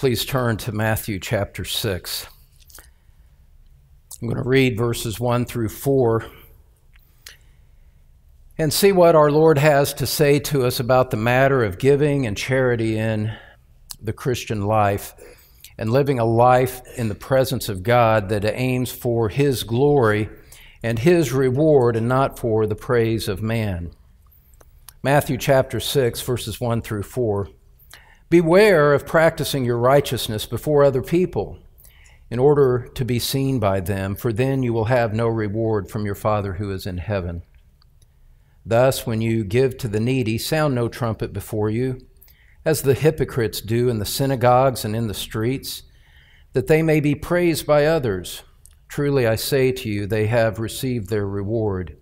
Please turn to Matthew chapter 6. I'm going to read verses 1 through 4 and see what our Lord has to say to us about the matter of giving and charity in the Christian life and living a life in the presence of God that aims for His glory and His reward and not for the praise of man. Matthew chapter 6, verses 1 through 4. Beware of practicing your righteousness before other people in order to be seen by them, for then you will have no reward from your Father who is in heaven. Thus, when you give to the needy, sound no trumpet before you, as the hypocrites do in the synagogues and in the streets, that they may be praised by others. Truly, I say to you, they have received their reward.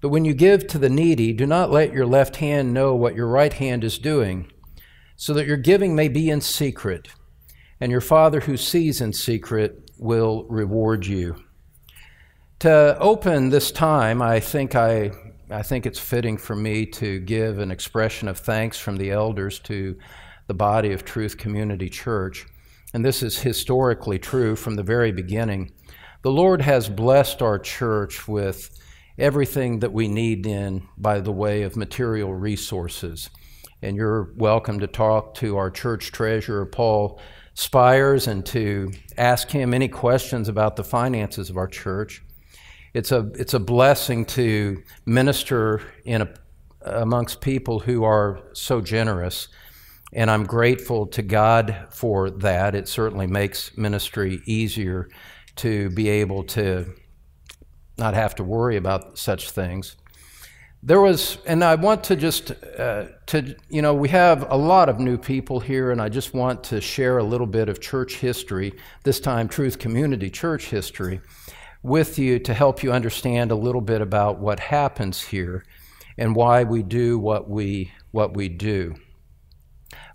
But when you give to the needy, do not let your left hand know what your right hand is doing so that your giving may be in secret, and your Father who sees in secret will reward you. To open this time, I think I, I think it's fitting for me to give an expression of thanks from the elders to the body of Truth Community Church. And this is historically true from the very beginning. The Lord has blessed our church with everything that we need in by the way of material resources and you're welcome to talk to our church treasurer, Paul Spires, and to ask him any questions about the finances of our church. It's a, it's a blessing to minister in a, amongst people who are so generous, and I'm grateful to God for that. It certainly makes ministry easier to be able to not have to worry about such things there was, and I want to just, uh, to, you know, we have a lot of new people here, and I just want to share a little bit of church history, this time Truth Community Church history, with you to help you understand a little bit about what happens here and why we do what we, what we do.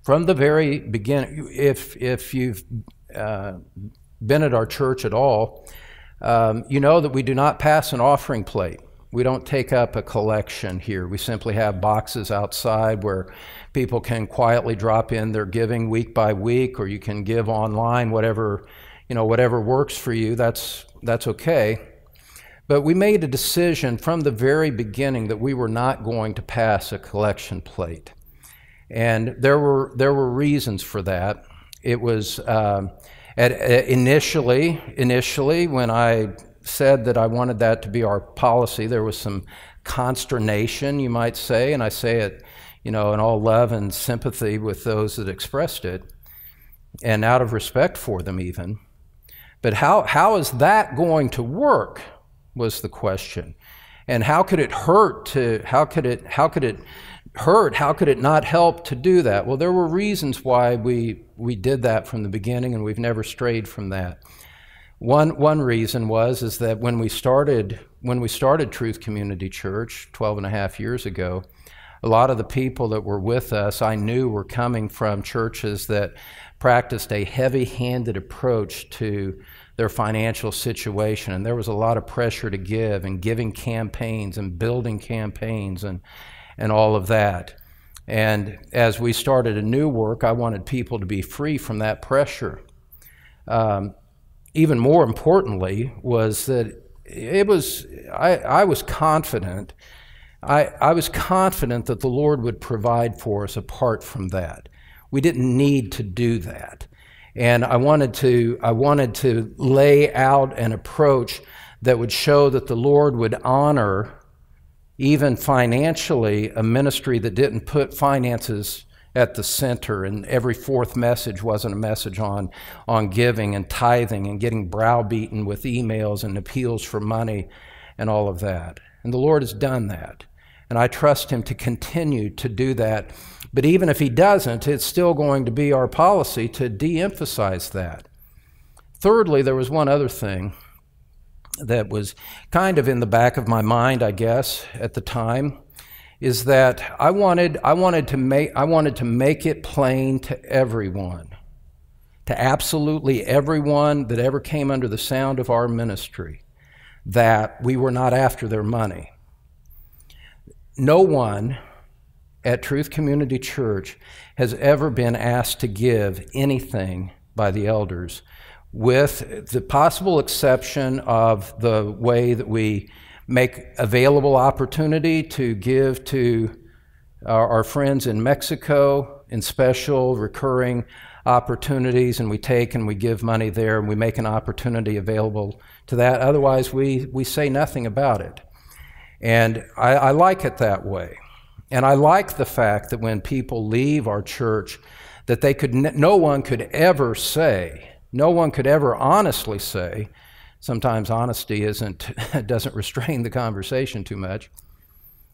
From the very beginning, if, if you've uh, been at our church at all, um, you know that we do not pass an offering plate. We don't take up a collection here. We simply have boxes outside where people can quietly drop in their giving week by week, or you can give online, whatever, you know, whatever works for you. That's, that's okay. But we made a decision from the very beginning that we were not going to pass a collection plate. And there were, there were reasons for that. It was um, at, initially, initially, when I said that I wanted that to be our policy. There was some consternation, you might say, and I say it, you know, in all love and sympathy with those that expressed it, and out of respect for them, even. But how, how is that going to work? Was the question. And how could it hurt to, how could it, how could it hurt? How could it not help to do that? Well, there were reasons why we, we did that from the beginning, and we've never strayed from that. One, one reason was is that when we started when we started Truth Community Church 12 and a half years ago, a lot of the people that were with us I knew were coming from churches that practiced a heavy-handed approach to their financial situation and there was a lot of pressure to give and giving campaigns and building campaigns and and all of that. And as we started a new work, I wanted people to be free from that pressure. Um, even more importantly was that it was I, I was confident I, I was confident that the Lord would provide for us apart from that. We didn't need to do that. And I wanted to I wanted to lay out an approach that would show that the Lord would honor even financially a ministry that didn't put finances at the center, and every fourth message wasn't a message on, on giving and tithing and getting browbeaten with emails and appeals for money and all of that. And the Lord has done that. And I trust Him to continue to do that. But even if He doesn't, it's still going to be our policy to de emphasize that. Thirdly, there was one other thing that was kind of in the back of my mind, I guess, at the time is that I wanted, I wanted, to, make, I wanted to make it plain to everyone, to absolutely everyone that ever came under the sound of our ministry, that we were not after their money. No one at Truth Community Church has ever been asked to give anything by the elders, with the possible exception of the way that we make available opportunity to give to our, friends in Mexico in special recurring opportunities, and we take and we give money there, and we make an opportunity available to that. Otherwise, we, we say nothing about it. And I, I like it that way. And I like the fact that when people leave our church, that they could, no one could ever say, no one could ever honestly say, sometimes honesty isn't, doesn't restrain the conversation too much.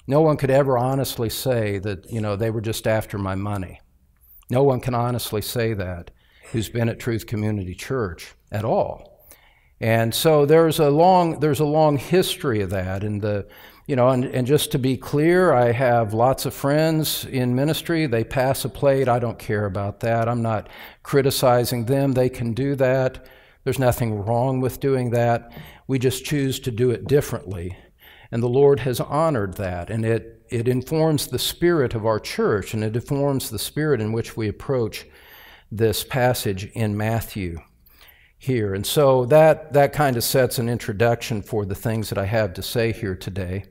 No one could ever honestly say that, you know, they were just after my money. No one can honestly say that who's been at Truth Community Church at all. And so there's a long, there's a long history of that. And the, you know, and, and just to be clear, I have lots of friends in ministry. They pass a plate. I don't care about that. I'm not criticizing them. They can do that. There's nothing wrong with doing that. We just choose to do it differently. And the Lord has honored that. And it, it informs the spirit of our church and it informs the spirit in which we approach this passage in Matthew here. And so that, that kind of sets an introduction for the things that I have to say here today.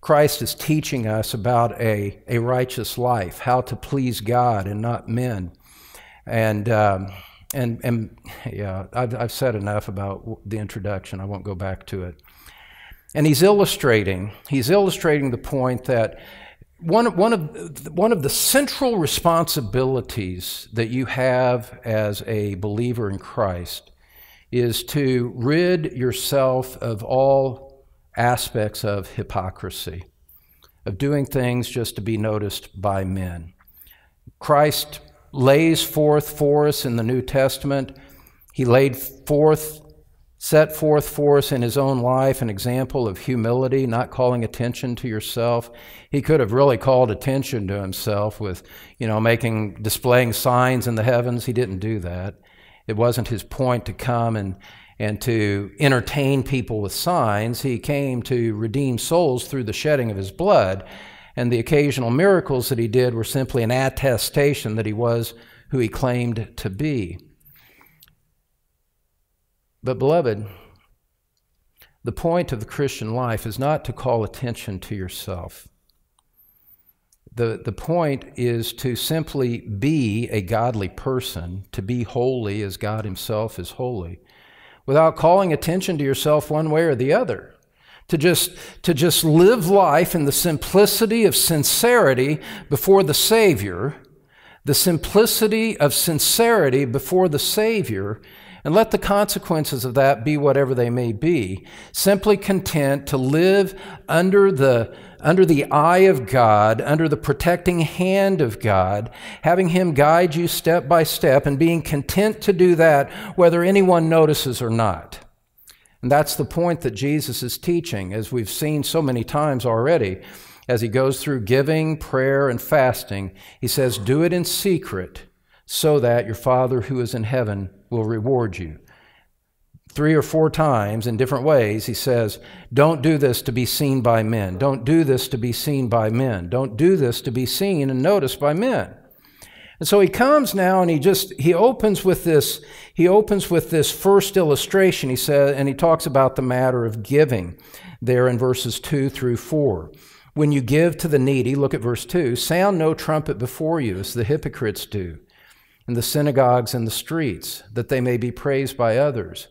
Christ is teaching us about a, a righteous life, how to please God and not men. And, um, and, and yeah, I've, I've said enough about the introduction. I won't go back to it. And he's illustrating, he's illustrating the point that one, one, of, one of the central responsibilities that you have as a believer in Christ is to rid yourself of all aspects of hypocrisy, of doing things just to be noticed by men. Christ lays forth for us in the New Testament, he laid forth set forth for us in his own life an example of humility, not calling attention to yourself. He could have really called attention to himself with, you know, making, displaying signs in the heavens. He didn't do that. It wasn't his point to come and, and to entertain people with signs. He came to redeem souls through the shedding of his blood. And the occasional miracles that he did were simply an attestation that he was who he claimed to be. But, beloved, the point of the Christian life is not to call attention to yourself. The, the point is to simply be a godly person, to be holy as God Himself is holy, without calling attention to yourself one way or the other. To just, to just live life in the simplicity of sincerity before the Savior, the simplicity of sincerity before the Savior, and let the consequences of that be whatever they may be. Simply content to live under the, under the eye of God, under the protecting hand of God, having Him guide you step by step, and being content to do that whether anyone notices or not. And that's the point that Jesus is teaching, as we've seen so many times already. As he goes through giving, prayer, and fasting, he says, Do it in secret so that your Father who is in heaven will reward you. Three or four times in different ways, he says, Don't do this to be seen by men. Don't do this to be seen by men. Don't do this to be seen and noticed by men. And so he comes now and he just he opens with this he opens with this first illustration he said and he talks about the matter of giving there in verses 2 through 4. When you give to the needy, look at verse 2, sound no trumpet before you as the hypocrites do in the synagogues and the streets, that they may be praised by others.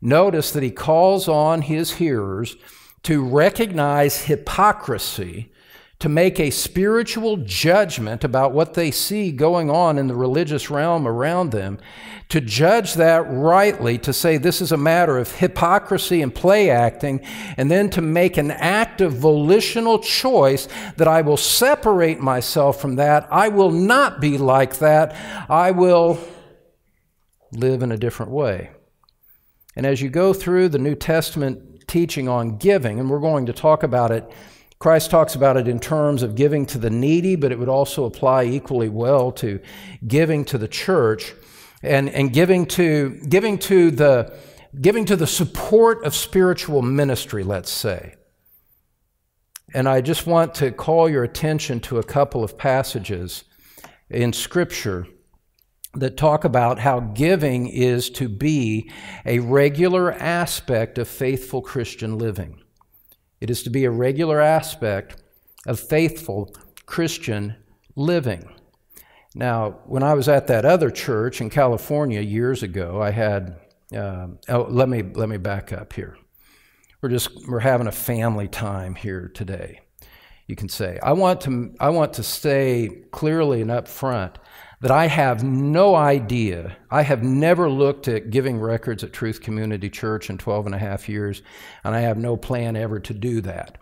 Notice that he calls on his hearers to recognize hypocrisy to make a spiritual judgment about what they see going on in the religious realm around them, to judge that rightly, to say this is a matter of hypocrisy and play acting, and then to make an active volitional choice that I will separate myself from that. I will not be like that. I will live in a different way. And as you go through the New Testament teaching on giving, and we're going to talk about it Christ talks about it in terms of giving to the needy, but it would also apply equally well to giving to the church and, and giving to giving to the giving to the support of spiritual ministry, let's say. and I just want to call your attention to a couple of passages in Scripture that talk about how giving is to be a regular aspect of faithful Christian living. It is to be a regular aspect of faithful Christian living. Now, when I was at that other church in California years ago, I had. Uh, oh, let me let me back up here. We're just we're having a family time here today. You can say I want to I want to say clearly and up front that I have no idea. I have never looked at giving records at Truth Community Church in 12 and a half years, and I have no plan ever to do that.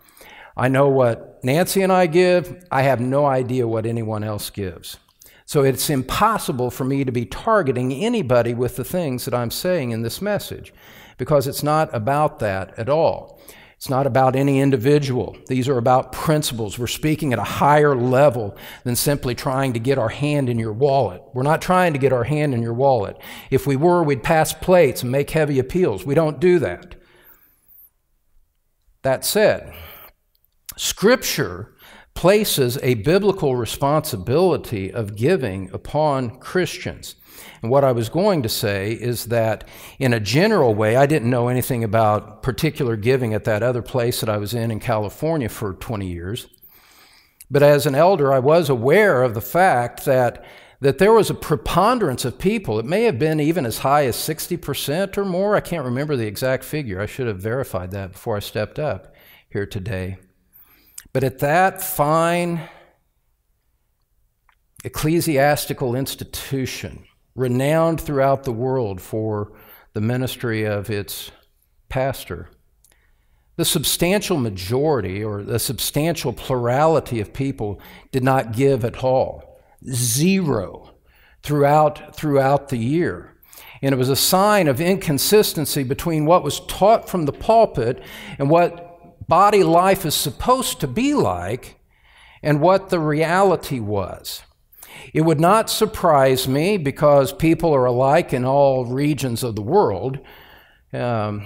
I know what Nancy and I give. I have no idea what anyone else gives. So it's impossible for me to be targeting anybody with the things that I'm saying in this message because it's not about that at all. It's not about any individual. These are about principles. We're speaking at a higher level than simply trying to get our hand in your wallet. We're not trying to get our hand in your wallet. If we were, we'd pass plates and make heavy appeals. We don't do that. That said, Scripture places a biblical responsibility of giving upon Christians. And what I was going to say is that, in a general way, I didn't know anything about particular giving at that other place that I was in in California for 20 years. But as an elder, I was aware of the fact that, that there was a preponderance of people. It may have been even as high as 60% or more. I can't remember the exact figure. I should have verified that before I stepped up here today. But at that fine ecclesiastical institution, renowned throughout the world for the ministry of its pastor. The substantial majority or the substantial plurality of people did not give at all. Zero throughout, throughout the year. And it was a sign of inconsistency between what was taught from the pulpit and what body life is supposed to be like and what the reality was. It would not surprise me because people are alike in all regions of the world, um,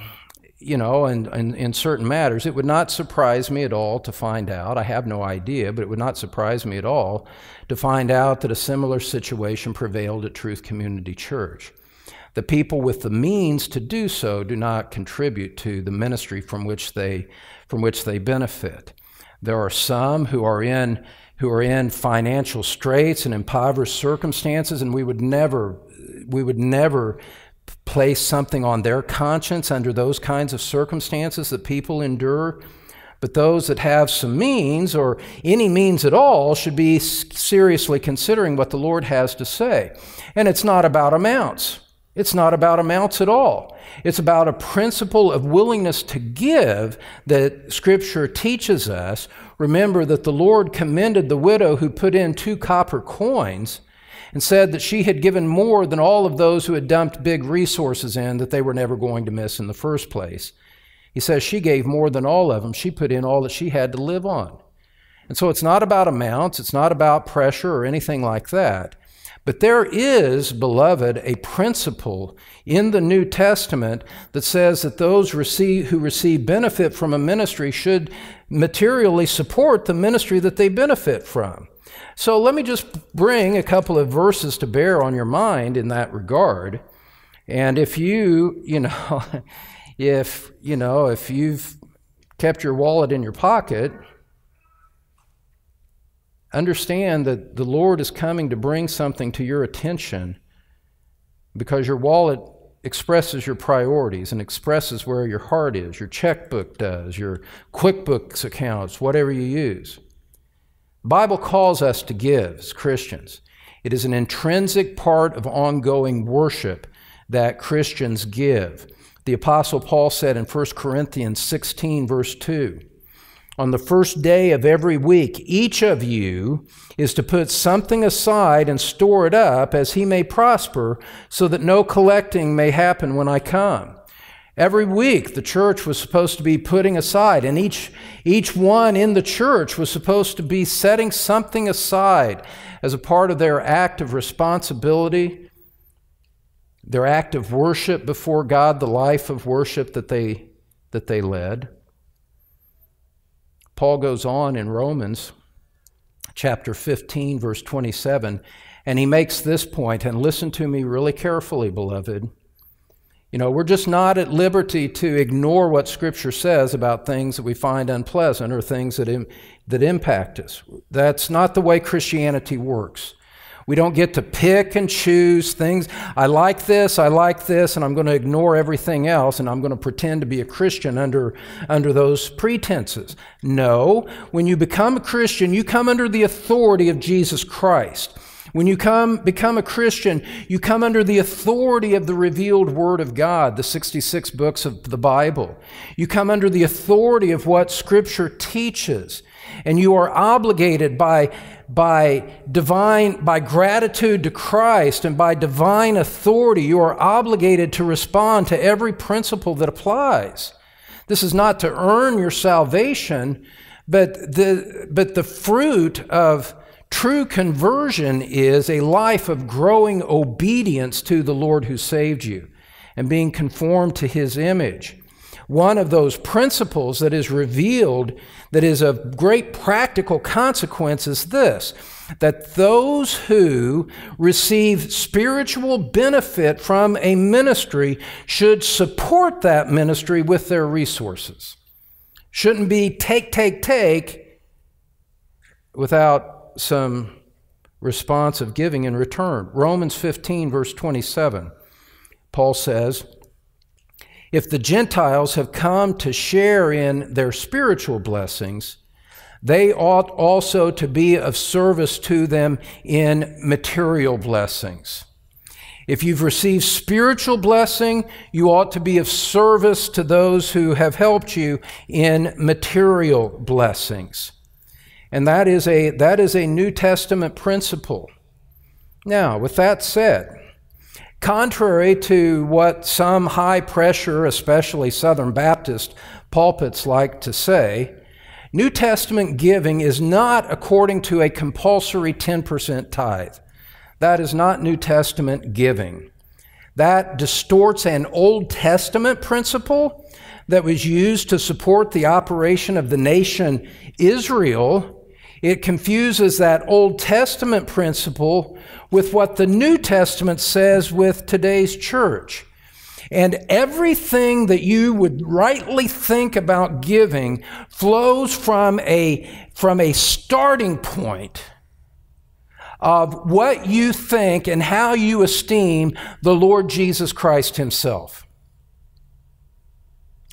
you know, and, in certain matters. It would not surprise me at all to find out, I have no idea, but it would not surprise me at all to find out that a similar situation prevailed at Truth Community Church. The people with the means to do so do not contribute to the ministry from which they, from which they benefit. There are some who are in who are in financial straits and impoverished circumstances, and we would never, we would never place something on their conscience under those kinds of circumstances that people endure. But those that have some means, or any means at all, should be seriously considering what the Lord has to say. And it's not about amounts. It's not about amounts at all. It's about a principle of willingness to give that Scripture teaches us. Remember that the Lord commended the widow who put in two copper coins and said that she had given more than all of those who had dumped big resources in that they were never going to miss in the first place. He says she gave more than all of them. She put in all that she had to live on. And so it's not about amounts, it's not about pressure or anything like that. But there is, beloved, a principle in the New Testament that says that those receive, who receive benefit from a ministry should materially support the ministry that they benefit from. So let me just bring a couple of verses to bear on your mind in that regard. And if you, you know, if, you know, if you've kept your wallet in your pocket, understand that the Lord is coming to bring something to your attention because your wallet expresses your priorities and expresses where your heart is. Your checkbook does, your QuickBooks accounts, whatever you use. Bible calls us to give as Christians. It is an intrinsic part of ongoing worship that Christians give. The Apostle Paul said in 1 Corinthians 16, verse 2, on the first day of every week, each of you is to put something aside and store it up as he may prosper, so that no collecting may happen when I come. Every week, the church was supposed to be putting aside, and each, each one in the church was supposed to be setting something aside as a part of their act of responsibility, their act of worship before God, the life of worship that they, that they led. Paul goes on in Romans chapter 15, verse 27, and he makes this point, and listen to me really carefully, beloved. You know, we're just not at liberty to ignore what Scripture says about things that we find unpleasant or things that, Im- that impact us. That's not the way Christianity works. We don't get to pick and choose things. I like this, I like this, and I'm going to ignore everything else, and I'm going to pretend to be a Christian under, under those pretenses. No, when you become a Christian, you come under the authority of Jesus Christ. When you come, become a Christian, you come under the authority of the revealed Word of God, the 66 books of the Bible. You come under the authority of what Scripture teaches. And you are obligated by by divine, by gratitude to Christ and by divine authority, you are obligated to respond to every principle that applies. This is not to earn your salvation, but the, but the fruit of true conversion is a life of growing obedience to the Lord who saved you and being conformed to his image. One of those principles that is revealed that is of great practical consequence is this that those who receive spiritual benefit from a ministry should support that ministry with their resources. Shouldn't be take, take, take without some response of giving in return. Romans 15, verse 27, Paul says, if the Gentiles have come to share in their spiritual blessings, they ought also to be of service to them in material blessings. If you've received spiritual blessing, you ought to be of service to those who have helped you in material blessings. And that is a, that is a New Testament principle. Now, with that said, Contrary to what some high pressure, especially Southern Baptist pulpits like to say, New Testament giving is not according to a compulsory 10% tithe. That is not New Testament giving. That distorts an Old Testament principle that was used to support the operation of the nation Israel. It confuses that Old Testament principle with what the New Testament says with today's church. And everything that you would rightly think about giving flows from a, from a starting point of what you think and how you esteem the Lord Jesus Christ Himself.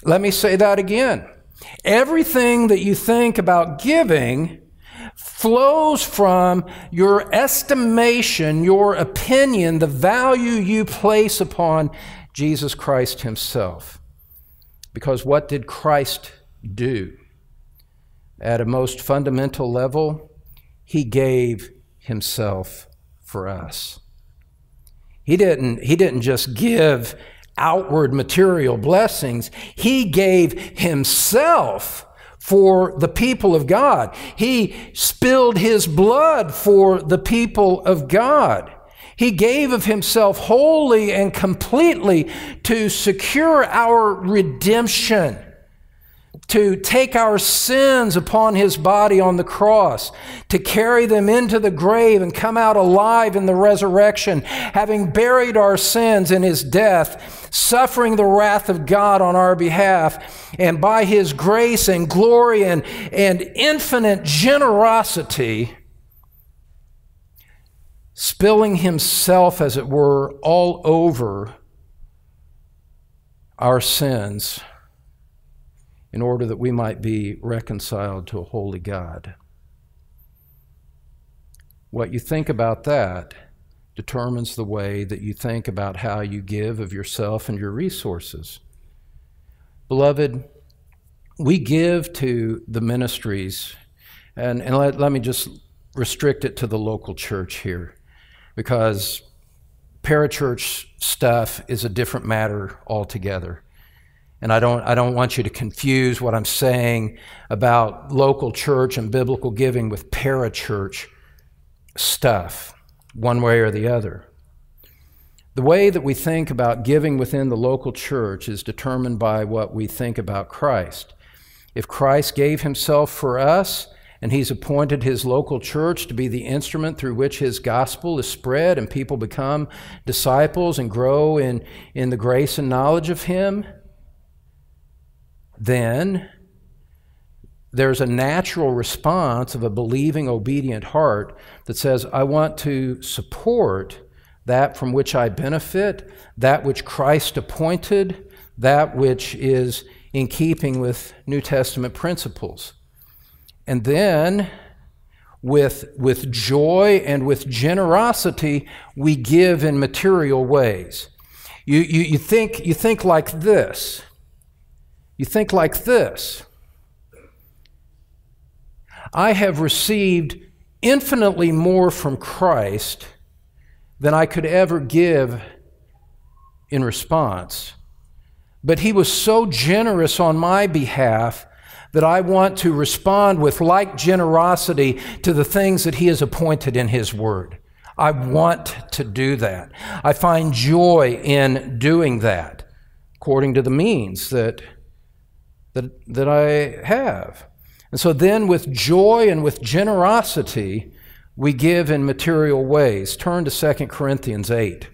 Let me say that again. Everything that you think about giving flows from your estimation, your opinion, the value you place upon Jesus Christ Himself. Because what did Christ do? At a most fundamental level, He gave Himself for us. He didn't, he didn't just give outward material blessings, He gave Himself for the people of God. He spilled his blood for the people of God. He gave of himself wholly and completely to secure our redemption to take our sins upon his body on the cross, to carry them into the grave and come out alive in the resurrection, having buried our sins in his death, suffering the wrath of God on our behalf, and by his grace and glory and, and infinite generosity, spilling himself, as it were, all over our sins in order that we might be reconciled to a holy God. What you think about that determines the way that you think about how you give of yourself and your resources. Beloved, we give to the ministries, and, and let, let me just restrict it to the local church here, because parachurch stuff is a different matter altogether. And I don't, I don't want you to confuse what I'm saying about local church and biblical giving with parachurch stuff, one way or the other. The way that we think about giving within the local church is determined by what we think about Christ. If Christ gave himself for us, and he's appointed his local church to be the instrument through which his gospel is spread and people become disciples and grow in, in the grace and knowledge of him, then there's a natural response of a believing, obedient heart that says, I want to support that from which I benefit, that which Christ appointed, that which is in keeping with New Testament principles. And then, with, with joy and with generosity, we give in material ways. You, you, you, think, you think like this. You think like this. I have received infinitely more from Christ than I could ever give in response. But he was so generous on my behalf that I want to respond with like generosity to the things that he has appointed in his word. I want to do that. I find joy in doing that according to the means that, that, that I have. And so then, with joy and with generosity, we give in material ways. Turn to 2 Corinthians 8.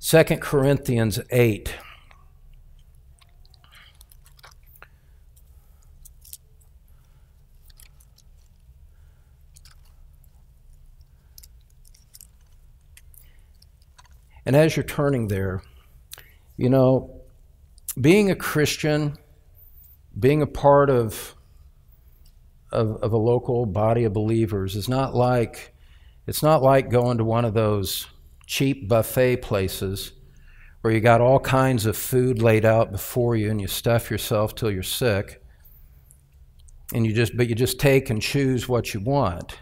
2 Corinthians 8. And as you're turning there, you know, being a Christian, being a part of, of, of, a local body of believers is not like it's not like going to one of those cheap buffet places where you got all kinds of food laid out before you and you stuff yourself till you're sick and you just but you just take and choose what you want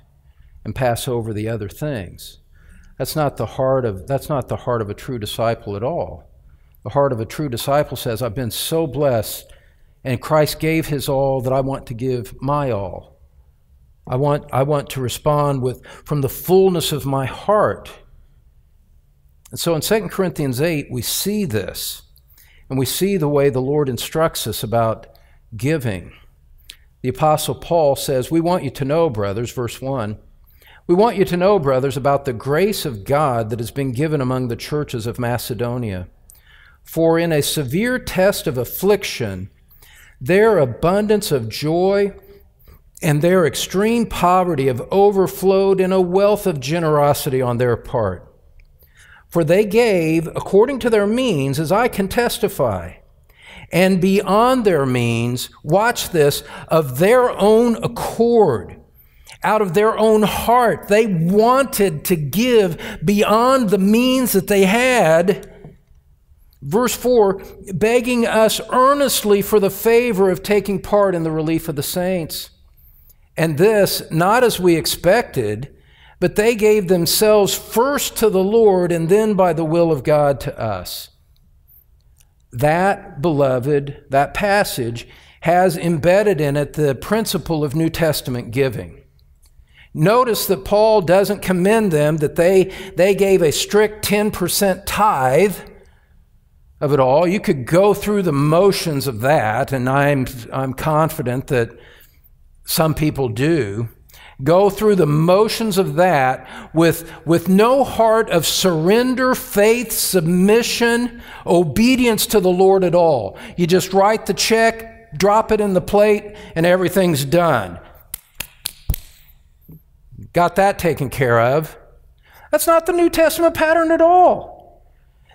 and pass over the other things that's not the heart of that's not the heart of a true disciple at all. The heart of a true disciple says, I've been so blessed, and Christ gave his all that I want to give my all. I want, I want to respond with from the fullness of my heart. And so in 2 Corinthians 8, we see this, and we see the way the Lord instructs us about giving. The Apostle Paul says, We want you to know, brothers, verse 1 we want you to know, brothers, about the grace of God that has been given among the churches of Macedonia. For in a severe test of affliction, their abundance of joy and their extreme poverty have overflowed in a wealth of generosity on their part. For they gave according to their means, as I can testify, and beyond their means, watch this, of their own accord out of their own heart. They wanted to give beyond the means that they had. Verse 4 begging us earnestly for the favor of taking part in the relief of the saints. And this, not as we expected, but they gave themselves first to the Lord and then by the will of God to us. That, beloved, that passage has embedded in it the principle of New Testament giving. Notice that Paul doesn't commend them that they, they gave a strict 10% tithe of it all. You could go through the motions of that, and I'm, I'm confident that some people do. Go through the motions of that with, with no heart of surrender, faith, submission, obedience to the Lord at all. You just write the check, drop it in the plate, and everything's done. Got that taken care of. That's not the New Testament pattern at all.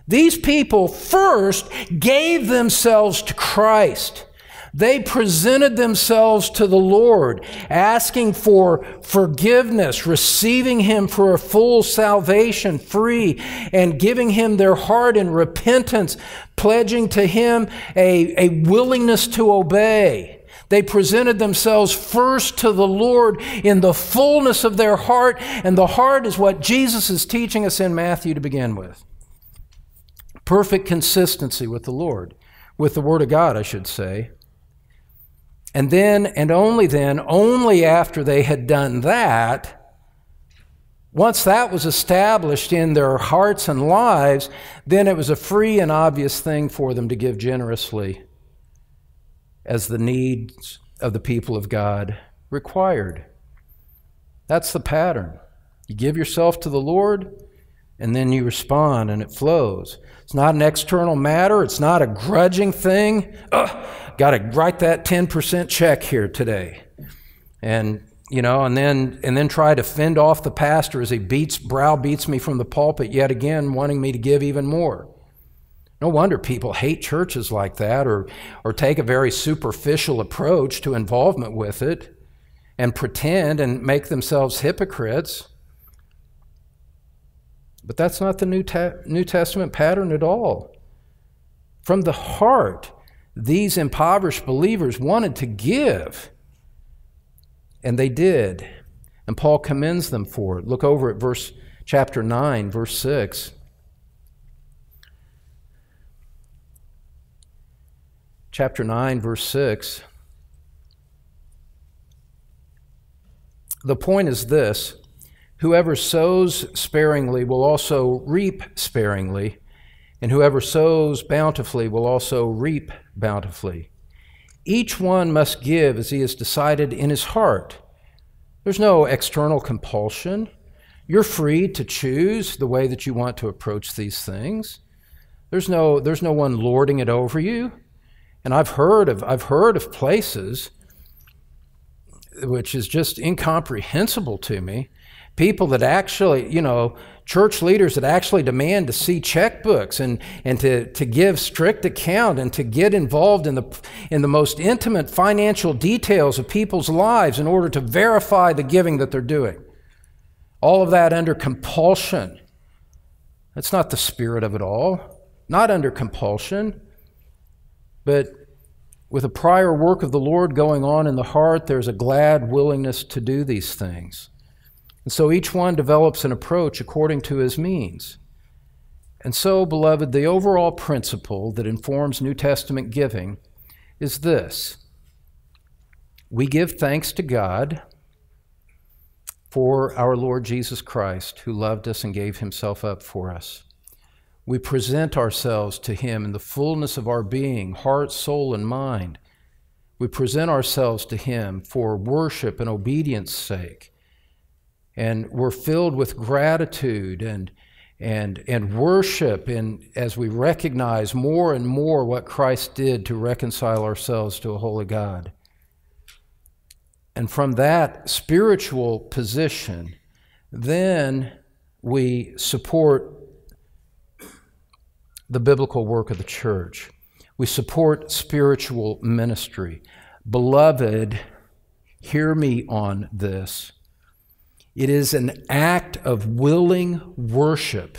These people first gave themselves to Christ. They presented themselves to the Lord, asking for forgiveness, receiving Him for a full salvation, free, and giving Him their heart in repentance, pledging to Him a, a willingness to obey. They presented themselves first to the Lord in the fullness of their heart, and the heart is what Jesus is teaching us in Matthew to begin with. Perfect consistency with the Lord, with the Word of God, I should say. And then, and only then, only after they had done that, once that was established in their hearts and lives, then it was a free and obvious thing for them to give generously as the needs of the people of God required. That's the pattern. You give yourself to the Lord, and then you respond, and it flows. It's not an external matter, it's not a grudging thing. Got to write that 10% check here today. And you know, and then and then try to fend off the pastor as he beats browbeats me from the pulpit yet again, wanting me to give even more. No wonder people hate churches like that or, or take a very superficial approach to involvement with it and pretend and make themselves hypocrites. But that's not the New, New Testament pattern at all. From the heart, these impoverished believers wanted to give, and they did. And Paul commends them for it. Look over at verse chapter 9, verse 6. chapter 9, verse 6. The point is this whoever sows sparingly will also reap sparingly, and whoever sows bountifully will also reap bountifully. Each one must give as he has decided in his heart. There's no external compulsion. You're free to choose the way that you want to approach these things. There's no, there's no one lording it over you. And I've heard of, I've heard of places, which is just incomprehensible to me, people that actually, you know, church leaders that actually demand to see checkbooks and, and to, to give strict account and to get involved in the, in the most intimate financial details of people's lives in order to verify the giving that they're doing. All of that under compulsion. That's not the spirit of it all. Not under compulsion. But with a prior work of the Lord going on in the heart, there's a glad willingness to do these things. And so each one develops an approach according to his means. And so, beloved, the overall principle that informs New Testament giving is this we give thanks to God for our Lord Jesus Christ, who loved us and gave himself up for us. We present ourselves to Him in the fullness of our being, heart, soul, and mind. We present ourselves to Him for worship and obedience sake. And we're filled with gratitude and, and, and worship and as we recognize more and more what Christ did to reconcile ourselves to a holy God. And from that spiritual position, then we support the biblical work of the church. We support spiritual ministry. Beloved, hear me on this. It is an act of willing worship,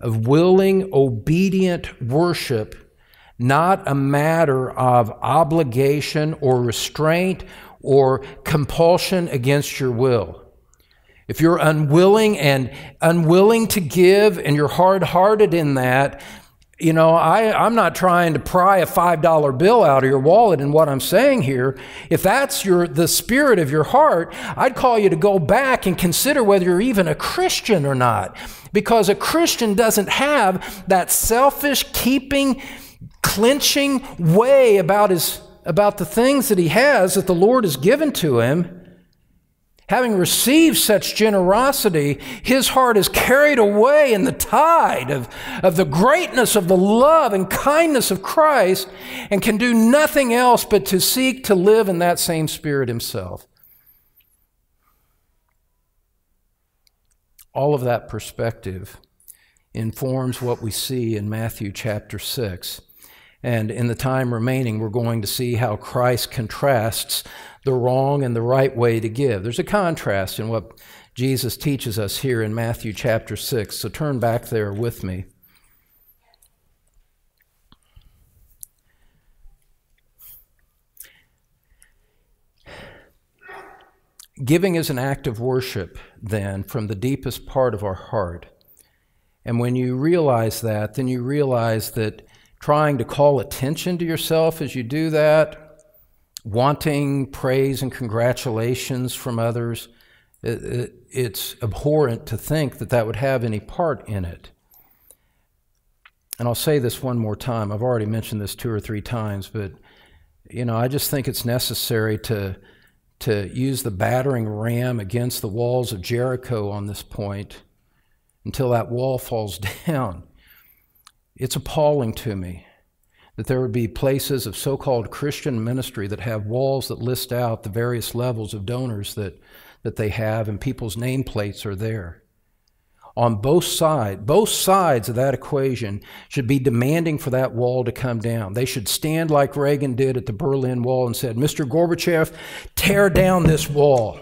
of willing, obedient worship, not a matter of obligation or restraint or compulsion against your will. If you're unwilling and unwilling to give and you're hard hearted in that, you know, I, I'm not trying to pry a $5 bill out of your wallet in what I'm saying here. If that's your, the spirit of your heart, I'd call you to go back and consider whether you're even a Christian or not. Because a Christian doesn't have that selfish, keeping, clenching way about, his, about the things that he has that the Lord has given to him. Having received such generosity, his heart is carried away in the tide of, of the greatness of the love and kindness of Christ and can do nothing else but to seek to live in that same spirit himself. All of that perspective informs what we see in Matthew chapter 6. And in the time remaining, we're going to see how Christ contrasts the wrong and the right way to give. There's a contrast in what Jesus teaches us here in Matthew chapter 6. So turn back there with me. Giving is an act of worship, then, from the deepest part of our heart. And when you realize that, then you realize that trying to call attention to yourself as you do that, wanting praise and congratulations from others, it, it, it's abhorrent to think that that would have any part in it. And I'll say this one more time. I've already mentioned this two or three times, but you know, I just think it's necessary to, to use the battering ram against the walls of Jericho on this point until that wall falls down. It's appalling to me that there would be places of so called Christian ministry that have walls that list out the various levels of donors that, that they have, and people's nameplates are there. On both sides, both sides of that equation should be demanding for that wall to come down. They should stand like Reagan did at the Berlin Wall and said, Mr. Gorbachev, tear down this wall.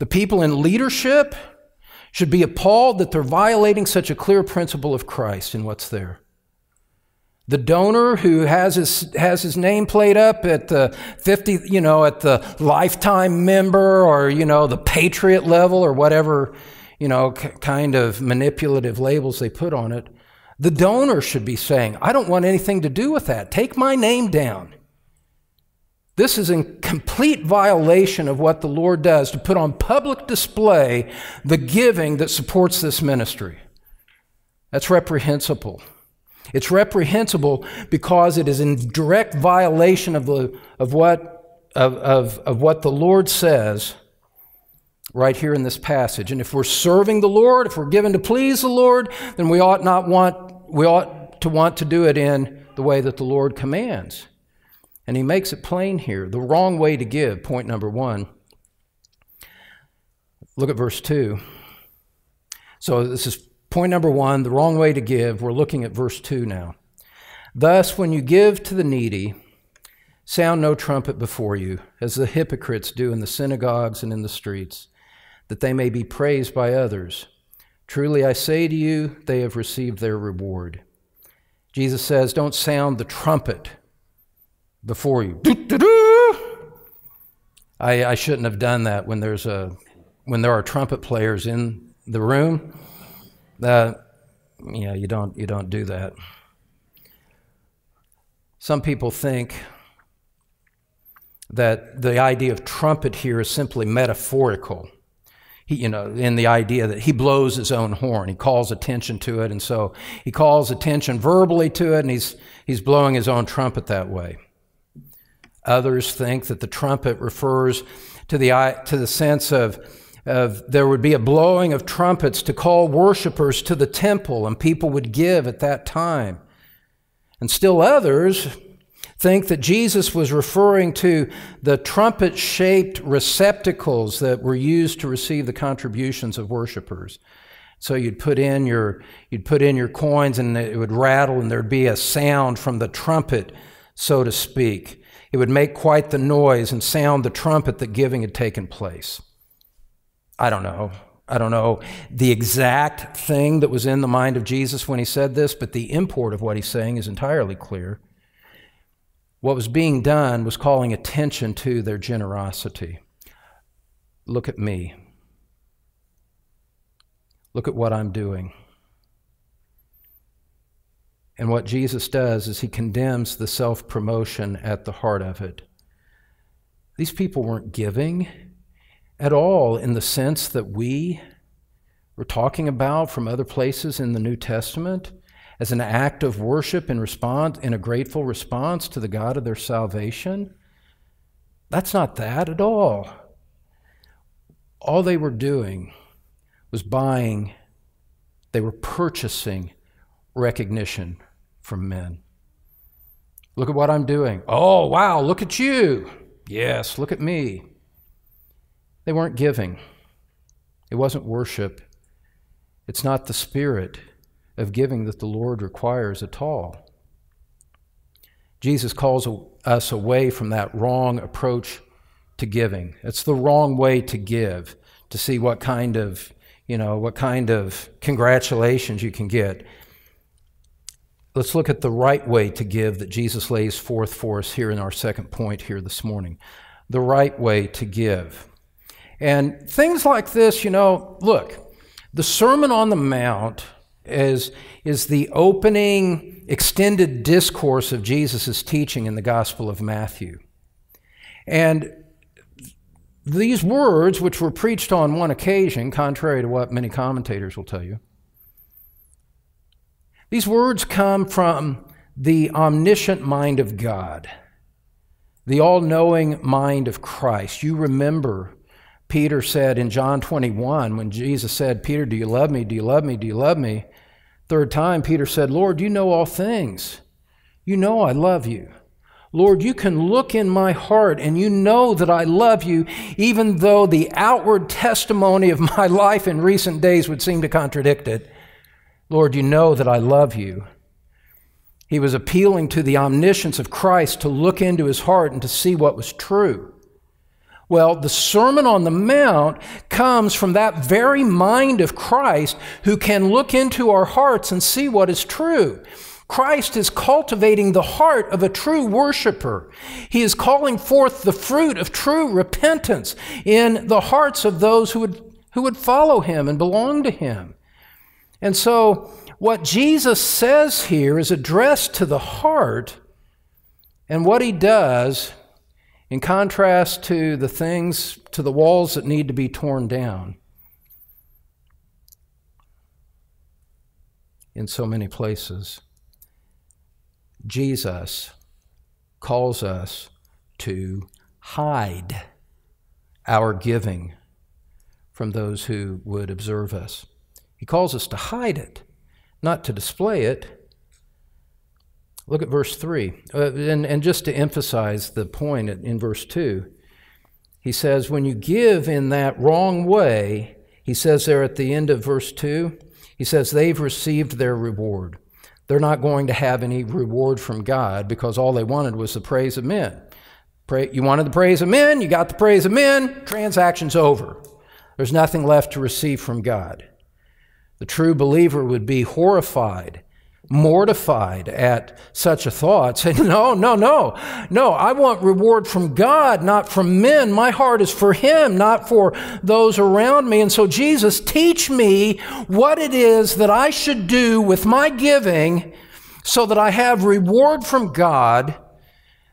The people in leadership should be appalled that they're violating such a clear principle of Christ in what's there. The donor who has his, has his name played up at the 50, you know, at the lifetime member or, you know, the patriot level or whatever, you know, kind of manipulative labels they put on it. The donor should be saying, I don't want anything to do with that. Take my name down. This is in complete violation of what the Lord does to put on public display the giving that supports this ministry. That's reprehensible. It's reprehensible because it is in direct violation of, the, of, what, of, of, of what the Lord says right here in this passage. And if we're serving the Lord, if we're given to please the Lord, then we ought not want, we ought to want to do it in the way that the Lord commands. And he makes it plain here the wrong way to give, point number one. Look at verse 2. So this is Point number one the wrong way to give. We're looking at verse 2 now. Thus, when you give to the needy, sound no trumpet before you, as the hypocrites do in the synagogues and in the streets, that they may be praised by others. Truly I say to you, they have received their reward. Jesus says, Don't sound the trumpet before you. I, I shouldn't have done that when there's a when there are trumpet players in the room. Uh, yeah, you don't, you don't do that. Some people think that the idea of trumpet here is simply metaphorical. He, you know, in the idea that he blows his own horn, he calls attention to it, and so he calls attention verbally to it, and he's, he's blowing his own trumpet that way. Others think that the trumpet refers to the, to the sense of there would be a blowing of trumpets to call worshipers to the temple, and people would give at that time. And still others think that Jesus was referring to the trumpet shaped receptacles that were used to receive the contributions of worshipers. So you'd put in your you'd put in your coins and it would rattle and there'd be a sound from the trumpet, so to speak. It would make quite the noise and sound the trumpet that giving had taken place. I don't know. I don't know the exact thing that was in the mind of Jesus when he said this, but the import of what he's saying is entirely clear. What was being done was calling attention to their generosity. Look at me. Look at what I'm doing. And what Jesus does is he condemns the self promotion at the heart of it. These people weren't giving at all in the sense that we were talking about from other places in the New Testament as an act of worship in response in a grateful response to the God of their salvation. That's not that at all. All they were doing was buying, they were purchasing recognition from men. Look at what I'm doing. Oh, wow, look at you. Yes, look at me. They weren't giving, it wasn't worship. It's not the spirit of giving that the Lord requires at all. Jesus calls us away from that wrong approach to giving. It's the wrong way to give, to see what kind of, you know, what kind of congratulations you can get. Let's look at the right way to give that Jesus lays forth for us here in our second point here this morning. The right way to give. And things like this, you know, look, the Sermon on the Mount is, is the opening extended discourse of Jesus' teaching in the Gospel of Matthew. And these words, which were preached on one occasion, contrary to what many commentators will tell you, these words come from the omniscient mind of God. the all knowing mind of Christ. You remember Peter said in John 21, when Jesus said, Peter, do you love me? Do you love me? Do you love me? Third time, Peter said, Lord, you know all things. You know I love you. Lord, you can look in my heart and you know that I love you, even though the outward testimony of my life in recent days would seem to contradict it. Lord, you know that I love you. He was appealing to the omniscience of Christ to look into his heart and to see what was true. Well, the Sermon on the Mount comes from that very mind of Christ who can look into our hearts and see what is true. Christ is cultivating the heart of a true worshiper. He is calling forth the fruit of true repentance in the hearts of those who would, who would follow him and belong to him. And so, what Jesus says here is addressed to the heart, and what he does in contrast to the things, to the walls that need to be torn down in so many places, Jesus calls us to hide our giving from those who would observe us. He calls us to hide it, not to display it. Look at verse 3. Uh, and, and just to emphasize the point in verse 2, he says, When you give in that wrong way, he says there at the end of verse 2, he says, they've received their reward. They're not going to have any reward from God because all they wanted was the praise of men. Pray, you wanted the praise of men, you got the praise of men, transaction's over. There's nothing left to receive from God. The true believer would be horrified mortified at such a thought, saying, No, no, no, no, I want reward from God, not from men. My heart is for Him, not for those around me. And so, Jesus, teach me what it is that I should do with my giving so that I have reward from God,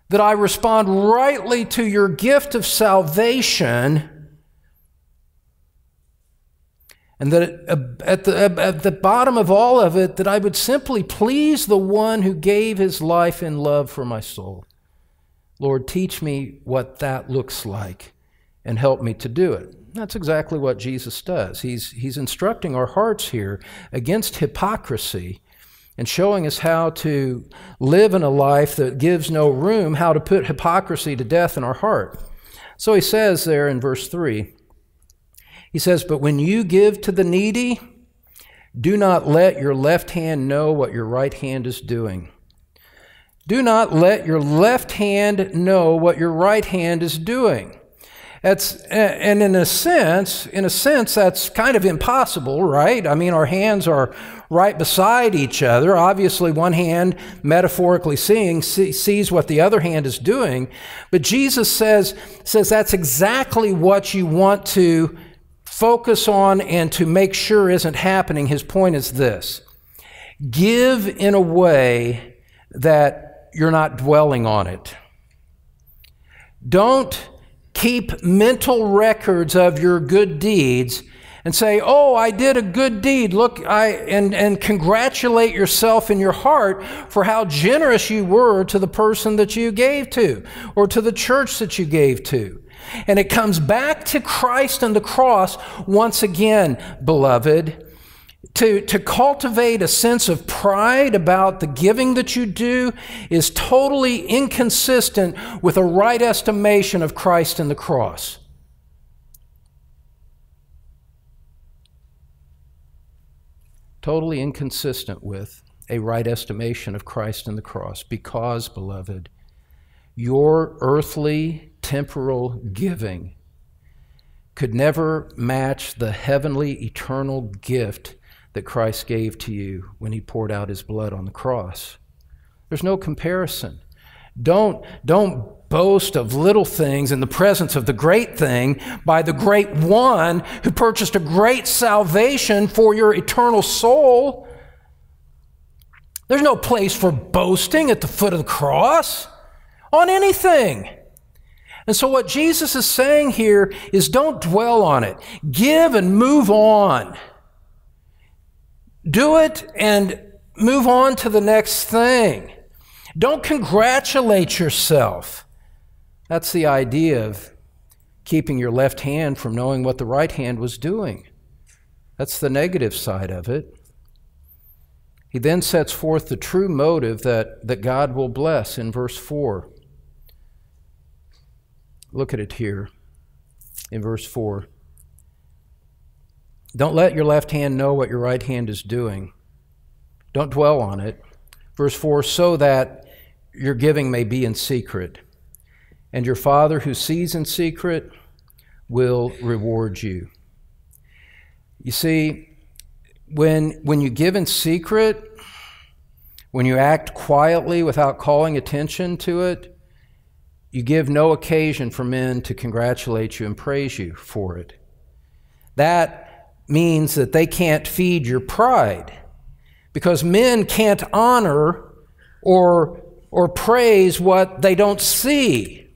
that I respond rightly to your gift of salvation And that uh, at the, uh, at the bottom of all of it, that I would simply please the one who gave his life in love for my soul. Lord, teach me what that looks like and help me to do it. That's exactly what Jesus does. He's, he's instructing our hearts here against hypocrisy and showing us how to live in a life that gives no room, how to put hypocrisy to death in our heart. So he says there in verse 3 he says, But when you give to the needy, do not let your left hand know what your right hand is doing. Do not let your left hand know what your right hand is doing. That's, and in a sense, in a sense, that's kind of impossible, right? I mean, our hands are right beside each other. Obviously, one hand, metaphorically seeing, sees what the other hand is doing. But Jesus says, says that's exactly what you want to focus on and to make sure isn't happening, his point is this give in a way that you're not dwelling on it. Don't keep mental records of your good deeds and say, "Oh, I did a good deed. Look, I and and congratulate yourself in your heart for how generous you were to the person that you gave to or to the church that you gave to." And it comes back to Christ and the cross once again, beloved. To, to cultivate a sense of pride about the giving that you do is totally inconsistent with a right estimation of Christ and the cross. Totally inconsistent with a right estimation of Christ and the cross because, beloved, your earthly temporal giving could never match the heavenly, eternal gift that Christ gave to you when he poured out his blood on the cross. There's no comparison. Don't, don't boast of little things in the presence of the great thing by the great one who purchased a great salvation for your eternal soul. There's no place for boasting at the foot of the cross on anything. And so, what Jesus is saying here is don't dwell on it. Give and move on. Do it and move on to the next thing. Don't congratulate yourself. That's the idea of keeping your left hand from knowing what the right hand was doing. That's the negative side of it. He then sets forth the true motive that, that God will bless in verse 4. Look at it here in verse 4. Don't let your left hand know what your right hand is doing. Don't dwell on it. Verse 4 so that your giving may be in secret, and your Father who sees in secret will reward you. You see, when, when you give in secret, when you act quietly without calling attention to it, you give no occasion for men to congratulate you and praise you for it. That means that they can't feed your pride because men can't honor or, or praise what they don't see.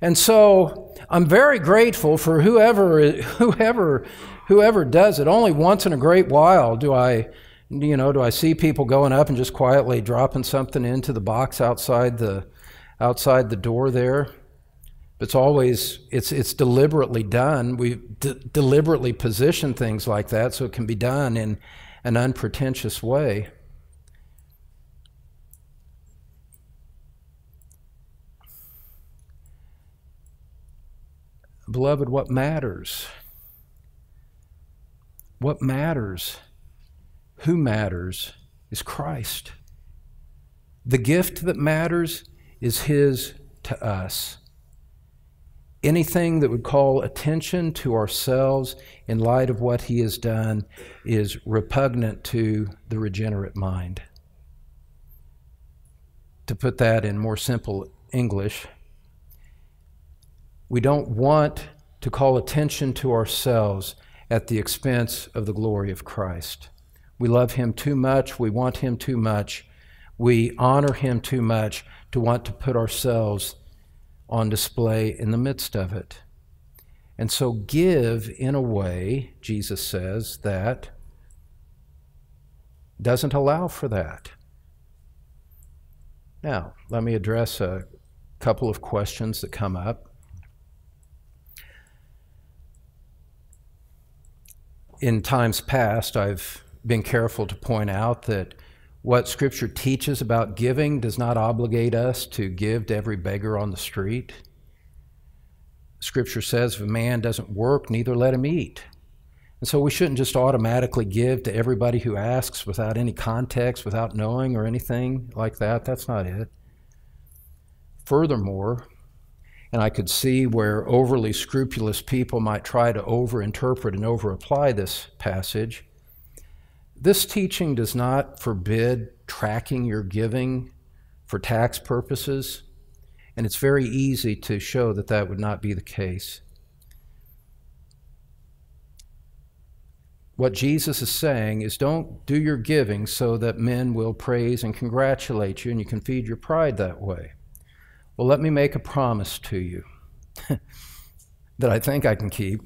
And so I'm very grateful for whoever, whoever, whoever does it. Only once in a great while do I, you know, do I see people going up and just quietly dropping something into the box outside the, outside the door there. But it's always it's it's deliberately done. We d- deliberately position things like that so it can be done in an unpretentious way. Beloved, what matters? What matters? Who matters is Christ. The gift that matters is His to us. Anything that would call attention to ourselves in light of what He has done is repugnant to the regenerate mind. To put that in more simple English, we don't want to call attention to ourselves at the expense of the glory of Christ. We love Him too much, we want Him too much, we honor Him too much to want to put ourselves on display in the midst of it. And so give in a way, Jesus says, that doesn't allow for that. Now, let me address a couple of questions that come up. In times past, I've been careful to point out that what Scripture teaches about giving does not obligate us to give to every beggar on the street. Scripture says if a man doesn't work, neither let him eat. And so we shouldn't just automatically give to everybody who asks without any context, without knowing or anything like that. That's not it. Furthermore, and I could see where overly scrupulous people might try to overinterpret and overapply this passage. This teaching does not forbid tracking your giving for tax purposes, and it's very easy to show that that would not be the case. What Jesus is saying is don't do your giving so that men will praise and congratulate you and you can feed your pride that way. Well, let me make a promise to you that I think I can keep.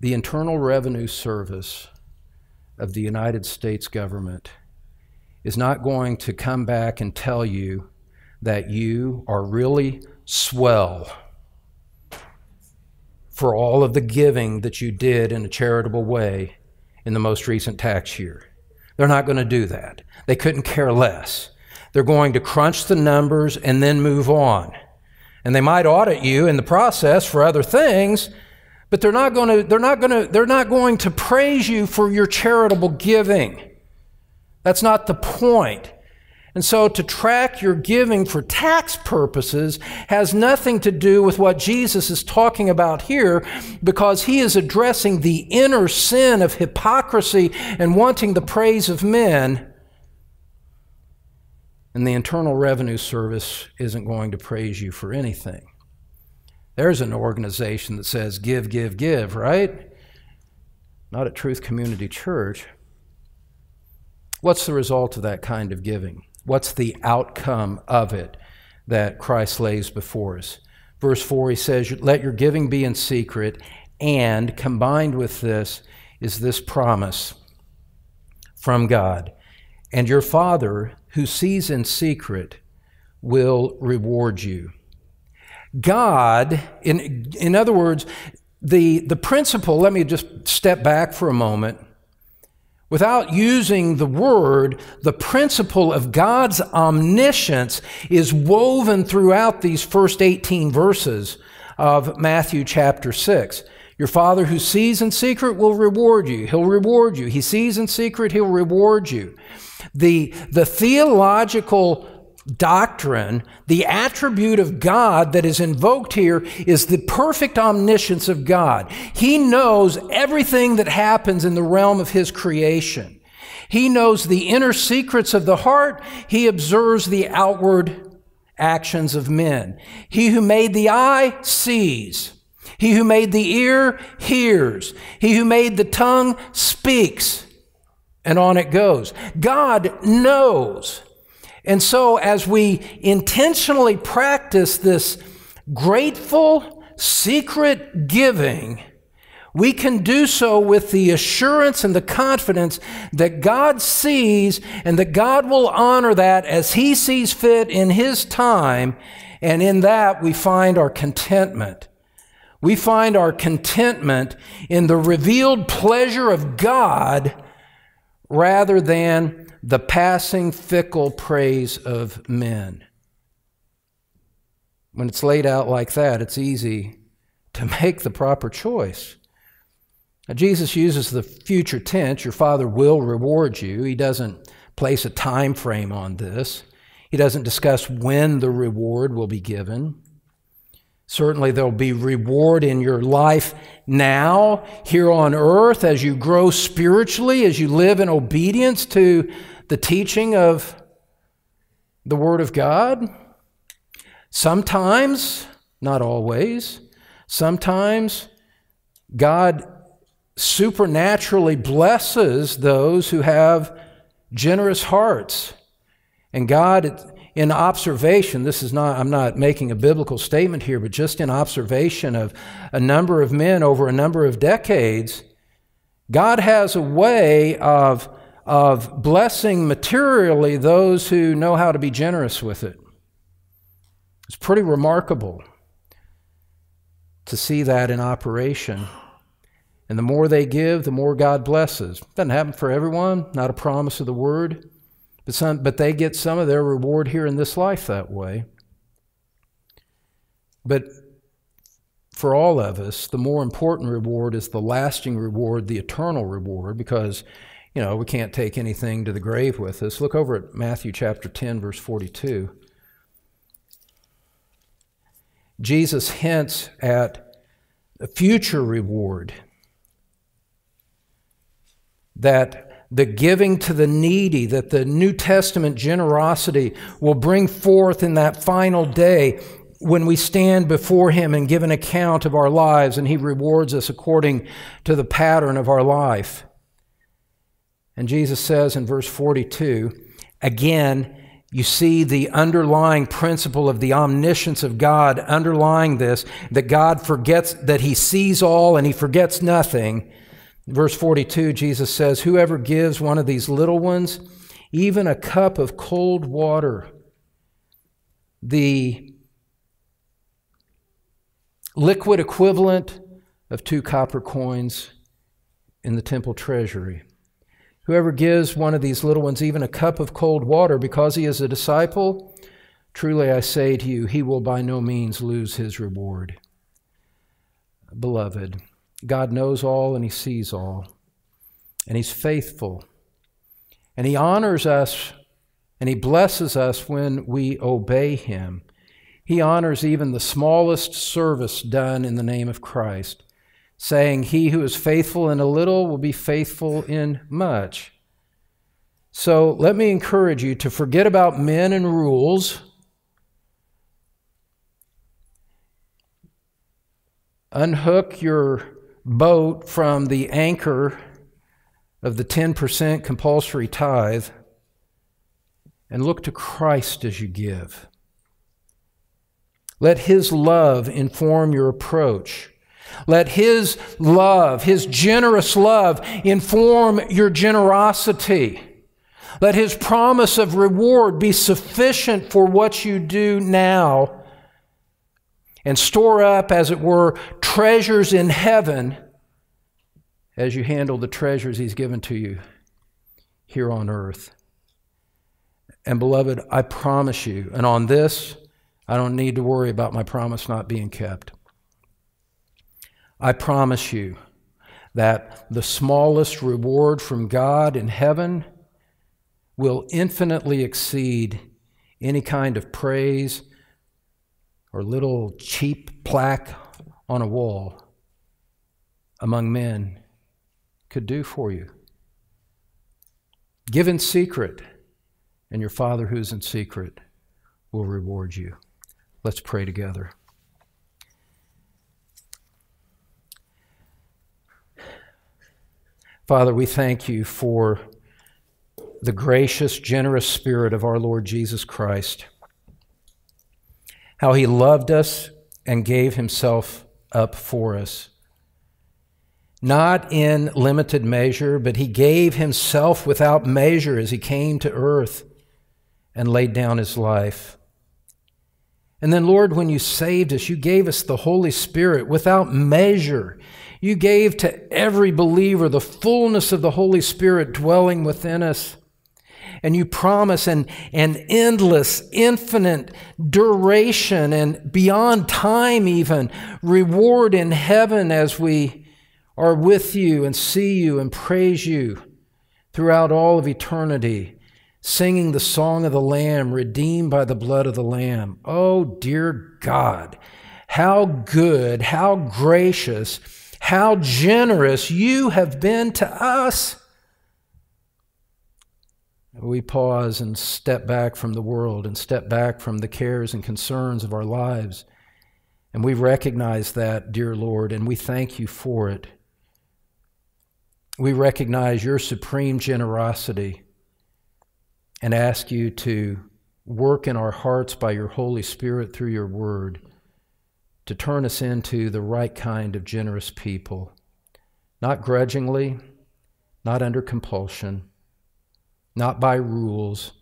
The Internal Revenue Service of the United States government is not going to come back and tell you that you are really swell for all of the giving that you did in a charitable way in the most recent tax year. They're not going to do that. They couldn't care less. They're going to crunch the numbers and then move on. And they might audit you in the process for other things, but they're not going to, they're not going to, they're not going to praise you for your charitable giving. That's not the point. And so to track your giving for tax purposes has nothing to do with what Jesus is talking about here because he is addressing the inner sin of hypocrisy and wanting the praise of men. And the Internal Revenue Service isn't going to praise you for anything. There's an organization that says give, give, give, right? Not at Truth Community Church. What's the result of that kind of giving? What's the outcome of it that Christ lays before us? Verse 4, he says, Let your giving be in secret, and combined with this is this promise from God. And your Father, who sees in secret, will reward you. God, in, in other words, the, the principle, let me just step back for a moment. Without using the word, the principle of God's omniscience is woven throughout these first 18 verses of Matthew chapter 6. Your Father who sees in secret will reward you. He'll reward you. He sees in secret, He'll reward you. The, the theological doctrine, the attribute of God that is invoked here is the perfect omniscience of God. He knows everything that happens in the realm of His creation. He knows the inner secrets of the heart. He observes the outward actions of men. He who made the eye sees. He who made the ear hears. He who made the tongue speaks. And on it goes. God knows. And so, as we intentionally practice this grateful, secret giving, we can do so with the assurance and the confidence that God sees and that God will honor that as He sees fit in His time. And in that, we find our contentment. We find our contentment in the revealed pleasure of God rather than the passing fickle praise of men. When it's laid out like that, it's easy to make the proper choice. Now, Jesus uses the future tense, your Father will reward you. He doesn't place a time frame on this. He doesn't discuss when the reward will be given. Certainly, there'll be reward in your life now, here on earth, as you grow spiritually, as you live in obedience to the teaching of the Word of God. Sometimes, not always, sometimes God supernaturally blesses those who have generous hearts. And God, in observation, this is not, I'm not making a biblical statement here, but just in observation of a number of men over a number of decades, God has a way of, of blessing materially those who know how to be generous with it. It's pretty remarkable to see that in operation. And the more they give, the more God blesses. Doesn't happen for everyone, not a promise of the word. But, some, but they get some of their reward here in this life that way. But for all of us, the more important reward is the lasting reward, the eternal reward, because, you know, we can't take anything to the grave with us. Look over at Matthew chapter 10, verse 42. Jesus hints at a future reward that the giving to the needy that the New Testament generosity will bring forth in that final day when we stand before Him and give an account of our lives and He rewards us according to the pattern of our life. And Jesus says in verse 42, again, you see the underlying principle of the omniscience of God underlying this, that God forgets, that He sees all and He forgets nothing. Verse 42, Jesus says, Whoever gives one of these little ones even a cup of cold water, the liquid equivalent of two copper coins in the temple treasury. Whoever gives one of these little ones even a cup of cold water because he is a disciple, truly I say to you, he will by no means lose his reward. Beloved, God knows all and He sees all. And He's faithful. And He honors us and He blesses us when we obey Him. He honors even the smallest service done in the name of Christ, saying, He who is faithful in a little will be faithful in much. So let me encourage you to forget about men and rules. Unhook your boat from the anchor of the 10% compulsory tithe and look to Christ as you give. Let His love inform your approach. Let His love, His generous love, inform your generosity. Let his promise of reward be sufficient for what you do now and store up, as it were, treasures in heaven as you handle the treasures he's given to you here on earth. And beloved, I promise you, and on this, I don't need to worry about my promise not being kept. I promise you that the smallest reward from God in heaven will infinitely exceed any kind of praise or little cheap plaque on a wall among men could do for you. Give in secret, and your Father who's in secret will reward you. Let's pray together. Father, we thank you for the gracious, generous spirit of our Lord Jesus Christ. How he loved us and gave himself up for us. Not in limited measure, but he gave himself without measure as he came to earth and laid down his life. And then, Lord, when you saved us, you gave us the Holy Spirit without measure. You gave to every believer the fullness of the Holy Spirit dwelling within us. And you promise an, an endless, infinite duration and beyond time, even reward in heaven as we are with you and see you and praise you throughout all of eternity, singing the song of the Lamb, redeemed by the blood of the Lamb. Oh, dear God, how good, how gracious how generous you have been to us. We pause and step back from the world and step back from the cares and concerns of our lives. And we recognize that, dear Lord, and we thank you for it. We recognize your supreme generosity and ask you to work in our hearts by your Holy Spirit through your word to turn us into the right kind of generous people, not grudgingly, not under compulsion, not by rules,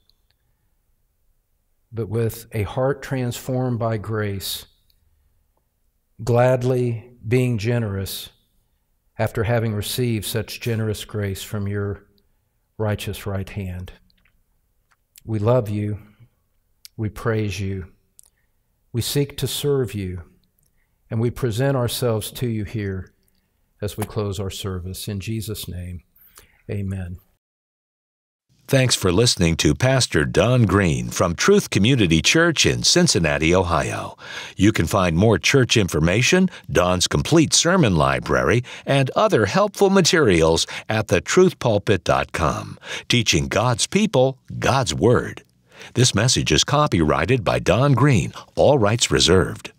but with a heart transformed by grace, gladly being generous after having received such generous grace from your righteous right hand. We love you. We praise you. We seek to serve you. And we present ourselves to you here as we close our service. In Jesus' name, amen. Thanks for listening to Pastor Don Green from Truth Community Church in Cincinnati, Ohio. You can find more church information, Don's complete sermon library, and other helpful materials at thetruthpulpit.com, teaching God's people God's Word. This message is copyrighted by Don Green, all rights reserved.